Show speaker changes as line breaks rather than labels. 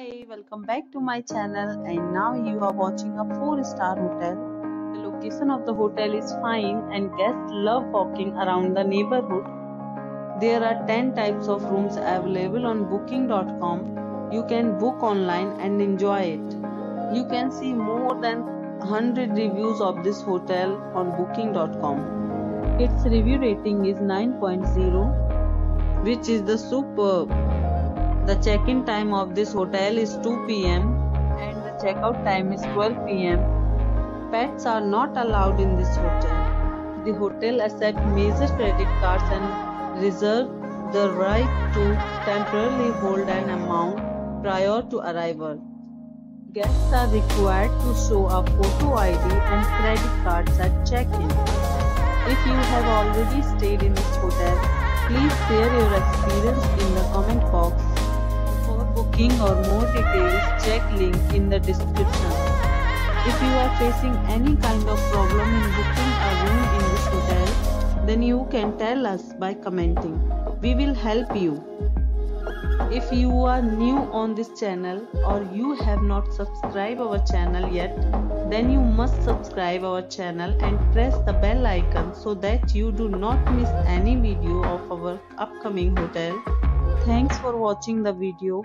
Hi, welcome back to my channel and now you are watching a 4 star hotel. The location of the hotel is fine and guests love walking around the neighborhood. There are 10 types of rooms available on booking.com. You can book online and enjoy it. You can see more than 100 reviews of this hotel on booking.com. Its review rating is 9.0 which is the superb. The check-in time of this hotel is 2 pm and the check-out time is 12 pm. Pets are not allowed in this hotel. The hotel accepts major credit cards and reserve the right to temporarily hold an amount prior to arrival. Guests are required to show a photo ID and credit cards at check-in. If you have already stayed in this hotel, please share your experience in the comment box. Booking or more details, check link in the description. If you are facing any kind of problem in booking a room in this hotel, then you can tell us by commenting. We will help you. If you are new on this channel or you have not subscribed our channel yet, then you must subscribe our channel and press the bell icon so that you do not miss any video of our upcoming hotel. Thanks for watching the video